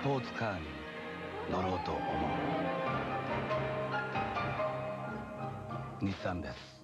スポーツカーに乗ろうと思う。日産です。